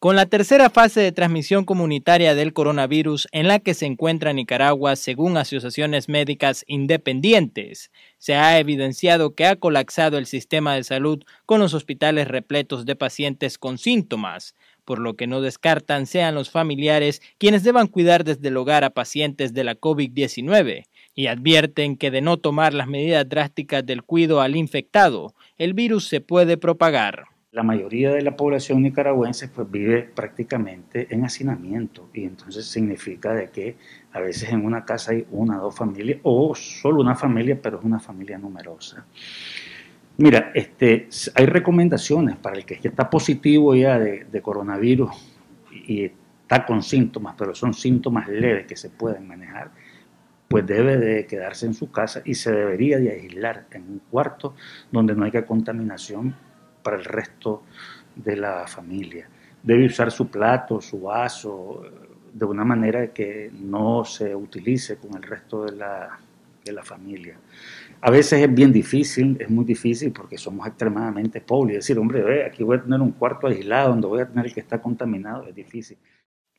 Con la tercera fase de transmisión comunitaria del coronavirus en la que se encuentra Nicaragua según asociaciones médicas independientes, se ha evidenciado que ha colapsado el sistema de salud con los hospitales repletos de pacientes con síntomas, por lo que no descartan sean los familiares quienes deban cuidar desde el hogar a pacientes de la COVID-19 y advierten que de no tomar las medidas drásticas del cuidado al infectado, el virus se puede propagar. La mayoría de la población nicaragüense pues vive prácticamente en hacinamiento y entonces significa de que a veces en una casa hay una o dos familias o solo una familia, pero es una familia numerosa. Mira, este, hay recomendaciones para el que está positivo ya de, de coronavirus y está con síntomas, pero son síntomas leves que se pueden manejar pues debe de quedarse en su casa y se debería de aislar en un cuarto donde no haya contaminación para el resto de la familia. Debe usar su plato, su vaso, de una manera que no se utilice con el resto de la, de la familia. A veces es bien difícil, es muy difícil porque somos extremadamente pobres. decir, hombre, ve, aquí voy a tener un cuarto aislado donde voy a tener el que está contaminado, es difícil.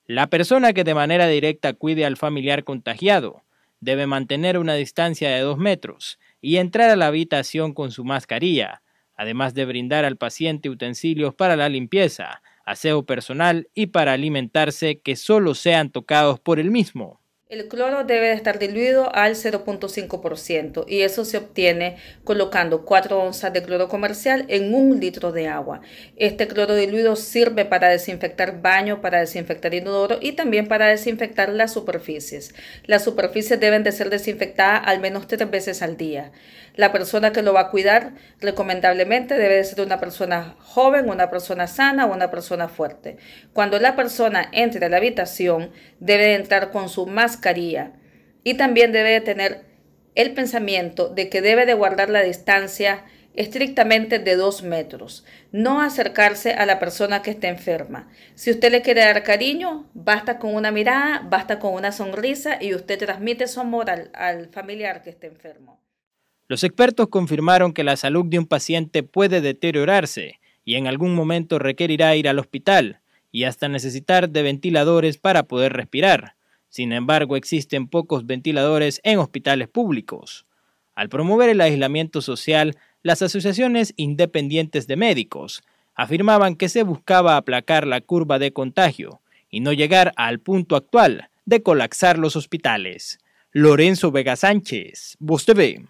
La persona que de manera directa cuide al familiar contagiado debe mantener una distancia de dos metros y entrar a la habitación con su mascarilla, además de brindar al paciente utensilios para la limpieza, aseo personal y para alimentarse que solo sean tocados por el mismo. El cloro debe de estar diluido al 0.5% y eso se obtiene colocando 4 onzas de cloro comercial en un litro de agua. Este cloro diluido sirve para desinfectar baño, para desinfectar inodoro y también para desinfectar las superficies. Las superficies deben de ser desinfectadas al menos tres veces al día. La persona que lo va a cuidar recomendablemente debe de ser una persona joven, una persona sana o una persona fuerte. Cuando la persona entre a la habitación debe de entrar con su máscara y también debe tener el pensamiento de que debe de guardar la distancia estrictamente de dos metros, no acercarse a la persona que esté enferma. Si usted le quiere dar cariño, basta con una mirada, basta con una sonrisa y usted transmite su amor al, al familiar que esté enfermo. Los expertos confirmaron que la salud de un paciente puede deteriorarse y en algún momento requerirá ir al hospital y hasta necesitar de ventiladores para poder respirar. Sin embargo, existen pocos ventiladores en hospitales públicos. Al promover el aislamiento social, las asociaciones independientes de médicos afirmaban que se buscaba aplacar la curva de contagio y no llegar al punto actual de colapsar los hospitales. Lorenzo Vega Sánchez, Voz TV.